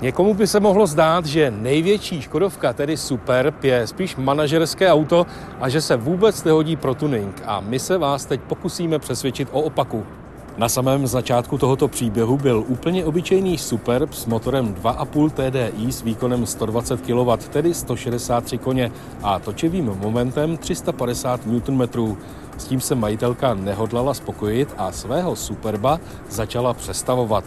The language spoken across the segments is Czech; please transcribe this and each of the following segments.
Někomu by se mohlo zdát, že největší Škodovka, tedy Superb, je spíš manažerské auto a že se vůbec nehodí pro tuning. A my se vás teď pokusíme přesvědčit o opaku. Na samém začátku tohoto příběhu byl úplně obyčejný Superb s motorem 2,5 TDI s výkonem 120 kW, tedy 163 koně a točivým momentem 350 Nm. S tím se majitelka nehodlala spokojit a svého Superba začala přestavovat.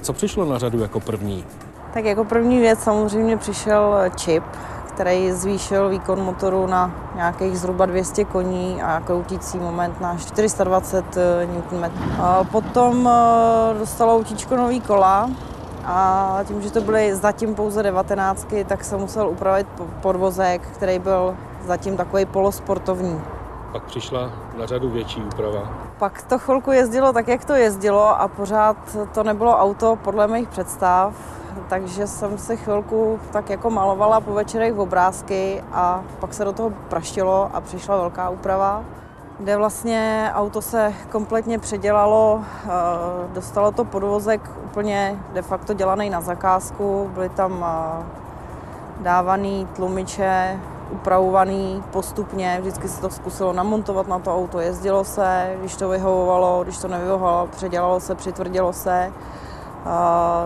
Co přišlo na řadu jako první? Tak jako první věc samozřejmě přišel čip, který zvýšil výkon motoru na nějakých zhruba 200 koní a kroutící moment na 420 Nm. Potom eh, dostalo autíčko nový kola a tím, že to byly zatím pouze 19, tak se musel upravit podvozek, který byl zatím takový polosportovní. Pak přišla na řadu větší úprava. Pak to chvilku jezdilo tak, jak to jezdilo a pořád to nebylo auto podle mých představ takže jsem si chvilku tak jako malovala po večerech obrázky a pak se do toho praštilo a přišla velká úprava, kde vlastně auto se kompletně předělalo, eh, dostalo to podvozek úplně de facto dělaný na zakázku, byly tam eh, dávaný tlumiče, upravovaný postupně, vždycky se to zkusilo namontovat na to auto, jezdilo se, když to vyhovovalo, když to nevyhovovalo, předělalo se, přitvrdilo se.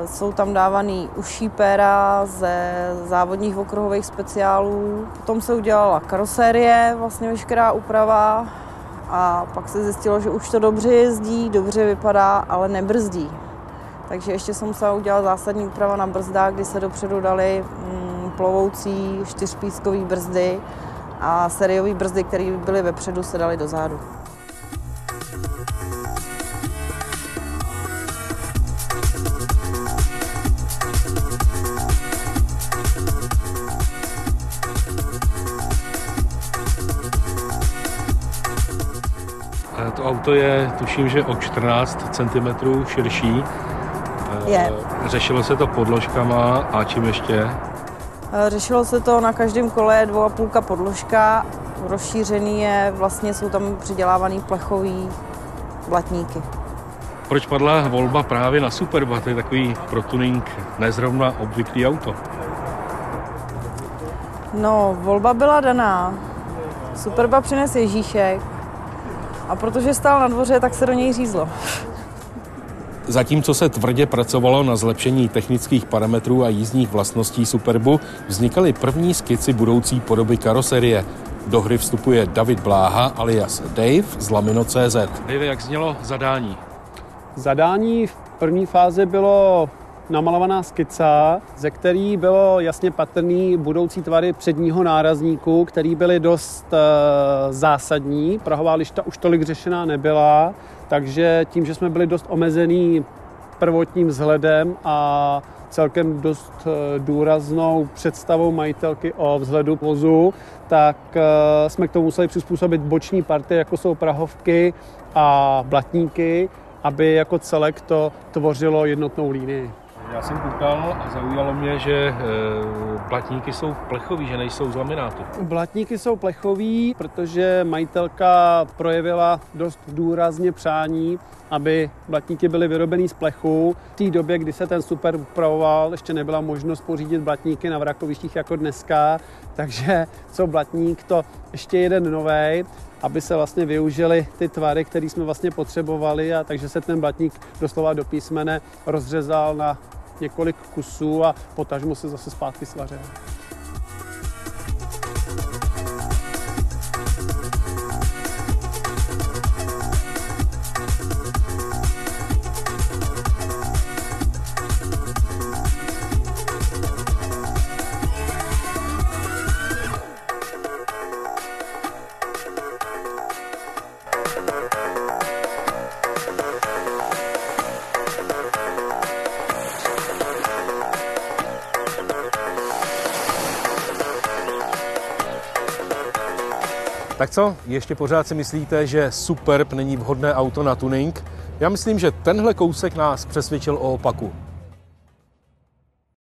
Jsou tam dávaný uší péra ze závodních okruhových speciálů. Potom se udělala karosérie, vlastně veškerá úprava a pak se zjistilo, že už to dobře jezdí, dobře vypadá, ale nebrzdí. Takže ještě jsem musela udělat zásadní úprava na brzdách, kdy se dopředu dali mm, plovoucí čtyřpískové brzdy a sériové brzdy, které byly vepředu, se daly dozadu. Auto je, tuším, že o 14 cm širší. Je. Řešilo se to podložkama a čím ještě? Řešilo se to na každém kole 2,5 podložka. Rozšířený je, vlastně jsou tam přidělávaný plechový blatníky. Proč padla volba právě na Superba? To je takový pro tuning nezrovna obvyklý auto. No, volba byla daná. Superba přines Ježíšek, a protože stál na dvoře, tak se do něj řízlo. Zatímco se tvrdě pracovalo na zlepšení technických parametrů a jízdních vlastností Superbu, vznikaly první skici budoucí podoby karoserie. Do hry vstupuje David Bláha alias Dave z Lamino.cz. Dave, jak znělo zadání? Zadání v první fázi bylo namalovaná skica, ze který bylo jasně patrný budoucí tvary předního nárazníku, který byly dost uh, zásadní. Prahová lišta už tolik řešená nebyla, takže tím, že jsme byli dost omezený prvotním vzhledem a celkem dost eh, důraznou představou majitelky o vzhledu vozu, tak eh, jsme k tomu museli přizpůsobit boční party, jako jsou prahovky a blatníky, aby jako celek to tvořilo jednotnou línii. Já jsem koukal a zaujalo mě, že e, blatníky jsou plechový, že nejsou z laminátu. Blatníky jsou plechový, protože majitelka projevila dost důrazně přání, aby blatníky byly vyrobeny z plechu. V té době, kdy se ten super upravoval, ještě nebyla možnost pořídit blatníky na vrakovištích jako dneska, takže co blatník, to ještě jeden nový aby se vlastně využili ty tvary, které jsme vlastně potřebovali a takže se ten blatník doslova do písmene rozřezal na několik kusů a potažmo se zase zpátky svařil. Tak co, ještě pořád si myslíte, že Superb není vhodné auto na tuning? Já myslím, že tenhle kousek nás přesvědčil o opaku.